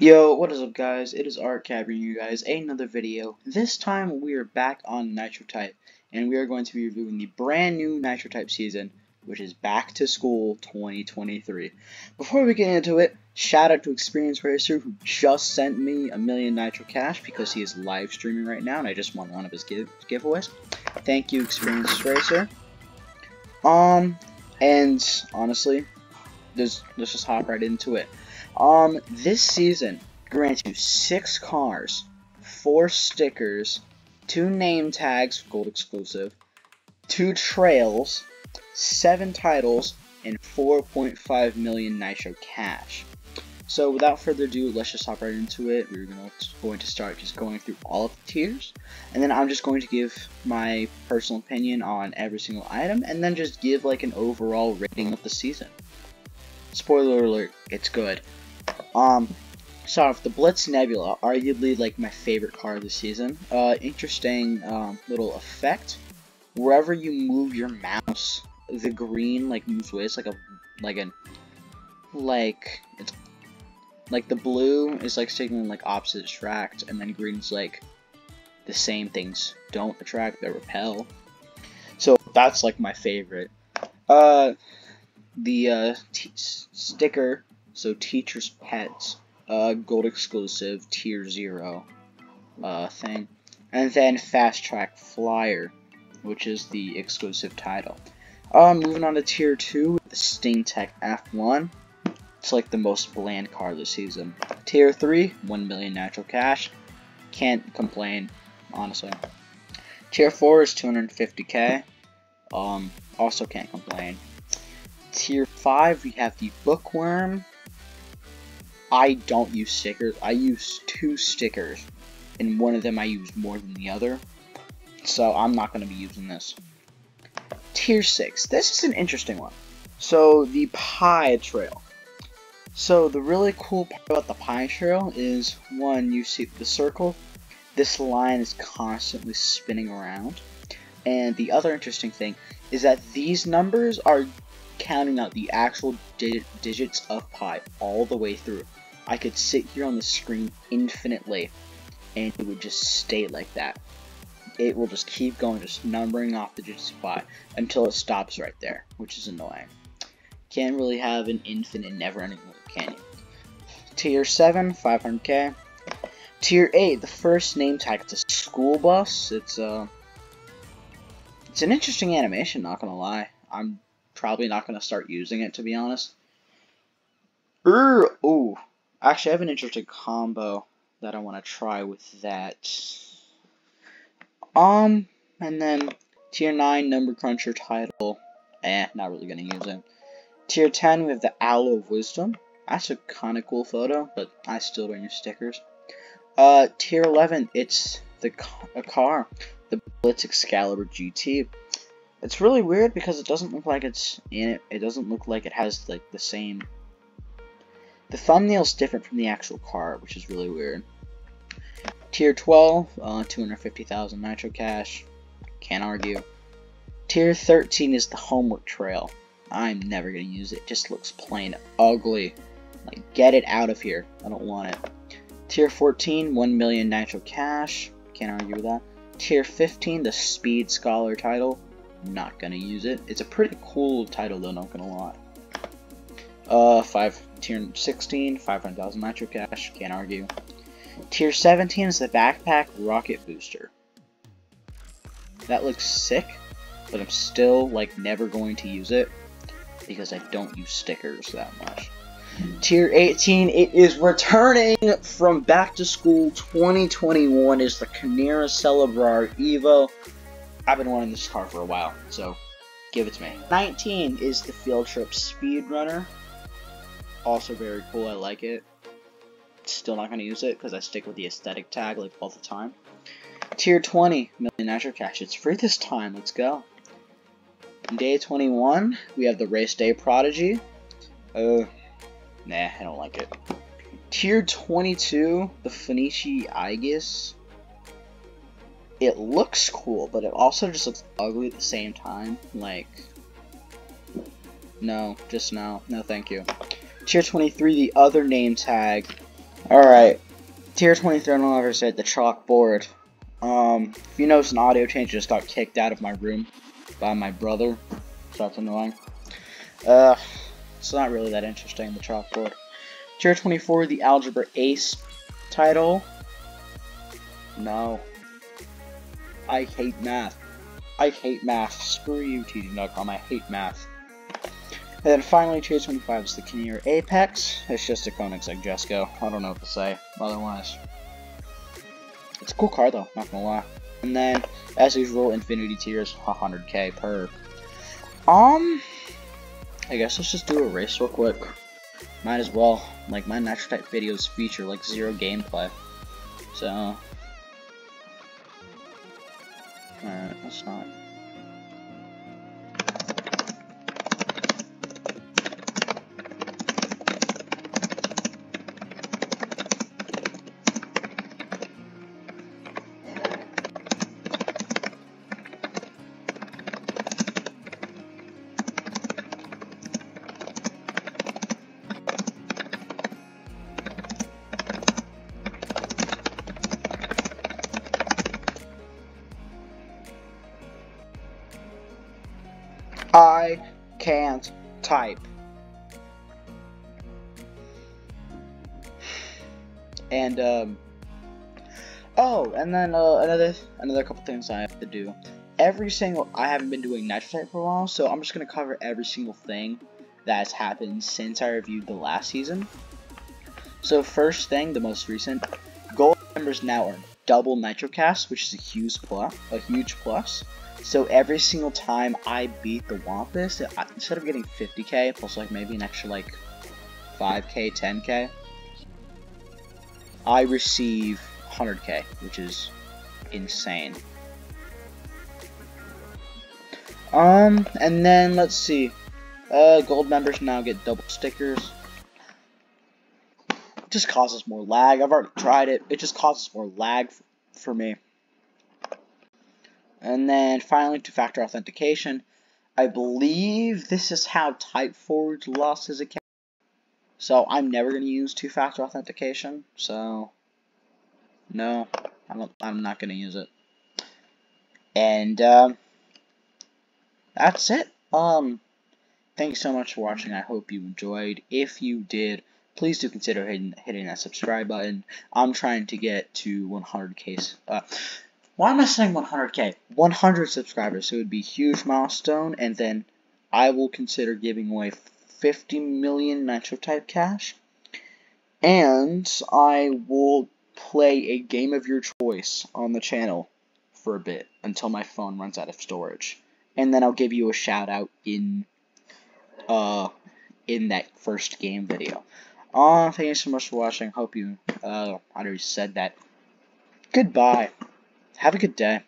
Yo, what is up guys? It is Art bringing you guys another video. This time we are back on Nitro Type, and we are going to be reviewing the brand new Nitro Type season, which is Back to School 2023. Before we get into it, shout out to Experienced Racer who just sent me a million Nitro Cash because he is live streaming right now, and I just won one of his give giveaways. Thank you, Experienced Racer. Um, and honestly, let's, let's just hop right into it. Um, this season grants you six cars, four stickers, two name tags, gold exclusive, two trails, seven titles, and 4.5 million Nitro cash. So without further ado, let's just hop right into it. We're gonna, going to start just going through all of the tiers, and then I'm just going to give my personal opinion on every single item, and then just give like an overall rating of the season. Spoiler alert, it's good. Um, so the Blitz Nebula, arguably like my favorite car of the season. Uh, interesting um, little effect. Wherever you move your mouse, the green like moves with. It's like a like a like it's like the blue is like signaling like opposite attract, and then green's like the same things don't attract, they repel. So that's like my favorite. Uh, the uh, sticker so Teacher's Pets, uh, gold exclusive, tier 0 uh, thing. And then Fast Track Flyer, which is the exclusive title. Uh, moving on to tier 2, the Sting Tech F1. It's like the most bland car this season. Tier 3, 1 million Nitro Cash. Can't complain, honestly. Tier 4 is 250k. Um, also can't complain. Tier 5, we have the Bookworm. I don't use stickers. I use two stickers, and one of them I use more than the other. So I'm not going to be using this. Tier 6. This is an interesting one. So the Pie Trail. So the really cool part about the Pie Trail is, one, you see the circle. This line is constantly spinning around. And the other interesting thing is that these numbers are counting out the actual di digits of pi all the way through. I could sit here on the screen infinitely and it would just stay like that. It will just keep going, just numbering off the digits until it stops right there, which is annoying. Can't really have an infinite never-ending loop, can you? Tier 7, 500k. Tier 8, the first name tag, it's a school bus. It's, uh, it's an interesting animation, not gonna lie. I'm probably not gonna start using it, to be honest. Er, ooh, Actually, I have an interesting combo that I want to try with that. Um, and then tier 9 number cruncher title. Eh, not really going to use it. Tier 10, we have the Owl of Wisdom. That's a kind of cool photo, but I still don't use stickers. Uh, tier 11, it's the a car, the Blitz Excalibur GT. It's really weird because it doesn't look like it's in it. It doesn't look like it has like the same the thumbnail's different from the actual card, which is really weird. Tier 12, uh, 250,000 Nitro Cash. Can't argue. Tier 13 is the Homework Trail. I'm never going to use it. it. just looks plain ugly. Like, get it out of here. I don't want it. Tier 14, 1 million Nitro Cash. Can't argue with that. Tier 15, the Speed Scholar title. Not going to use it. It's a pretty cool title, though, not going to lie. Uh, 5 Tier 16, 500,000 Nitro Cash, can't argue. Tier 17 is the Backpack Rocket Booster. That looks sick, but I'm still, like, never going to use it because I don't use stickers that much. Tier 18, it is returning from Back to School 2021 is the Canera Celebrar Evo. I've been wanting this car for a while, so give it to me. 19 is the Field Trip Speedrunner also very cool. I like it. Still not going to use it because I stick with the aesthetic tag like all the time. Tier 20, Million Nitro Cash. It's free this time. Let's go. Day 21, we have the Race Day Prodigy. Uh, nah, I don't like it. Tier 22, the Fenici Aegis. It looks cool, but it also just looks ugly at the same time. Like, no, just no. No, thank you. Tier 23, the other name tag. Alright. Tier 23 on the said the chalkboard. Um, if you notice an audio change, just got kicked out of my room by my brother. So that's annoying. Uh, it's not really that interesting, the chalkboard. Tier 24, the Algebra Ace title. No. I hate math. I hate math. Screw you, teaching.com. I hate math. And then finally, Tier 25 is the Kinnear Apex. It's just a Koenigsegg Jesko. I don't know what to say otherwise. It's a cool car though, not gonna lie. And then, as usual, Infinity Tiers, 100k per. Um, I guess let's just do a race real quick. Might as well. Like, my Nitro Type videos feature, like, zero gameplay. So... Alright, let's not... can't type. And um oh, and then uh, another another couple things I have to do. Every single I haven't been doing nitro type for a while, so I'm just gonna cover every single thing that's happened since I reviewed the last season. So first thing, the most recent, gold members now are double Nitro Cash, which is a huge plus. A huge plus. So every single time I beat the Wampus, instead of getting 50k plus like maybe an extra like 5k, 10k, I receive 100k, which is insane. Um, and then let's see. Uh, gold members now get double stickers. It just causes more lag. I've already tried it. It just causes more lag for me. And then finally, two-factor authentication. I believe this is how Typeforge lost his account. So I'm never going to use two-factor authentication. So no, I'm, I'm not going to use it. And uh, that's it. Um, thanks so much for watching. I hope you enjoyed. If you did, please do consider hitting, hitting that subscribe button. I'm trying to get to 100k. Uh, why am I saying 100k? 100 subscribers, it would be a huge milestone, and then I will consider giving away 50 million Nitro type cash, and I will play a game of your choice on the channel for a bit until my phone runs out of storage, and then I'll give you a shout out in uh in that first game video. Uh, thank you so much for watching. Hope you uh I already said that. Goodbye. Have a good day.